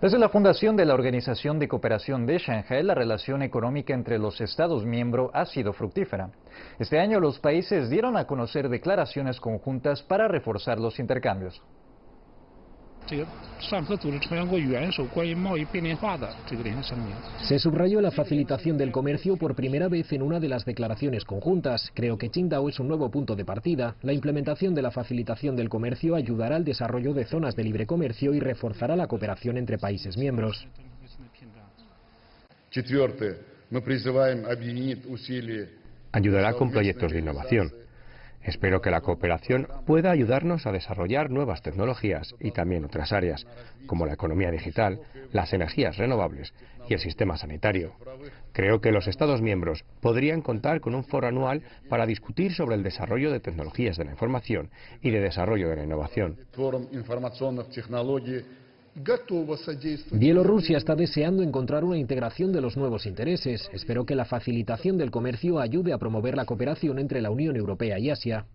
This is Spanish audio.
Desde la fundación de la Organización de Cooperación de Shanghai, la relación económica entre los Estados miembros ha sido fructífera. Este año los países dieron a conocer declaraciones conjuntas para reforzar los intercambios. Se subrayó la facilitación del comercio por primera vez en una de las declaraciones conjuntas. Creo que Qingdao es un nuevo punto de partida. La implementación de la facilitación del comercio ayudará al desarrollo de zonas de libre comercio y reforzará la cooperación entre países miembros. Ayudará con proyectos de innovación Espero que la cooperación pueda ayudarnos a desarrollar nuevas tecnologías y también otras áreas, como la economía digital, las energías renovables y el sistema sanitario. Creo que los Estados miembros podrían contar con un foro anual para discutir sobre el desarrollo de tecnologías de la información y de desarrollo de la innovación. Bielorrusia está deseando encontrar una integración de los nuevos intereses. Espero que la facilitación del comercio ayude a promover la cooperación entre la Unión Europea y Asia.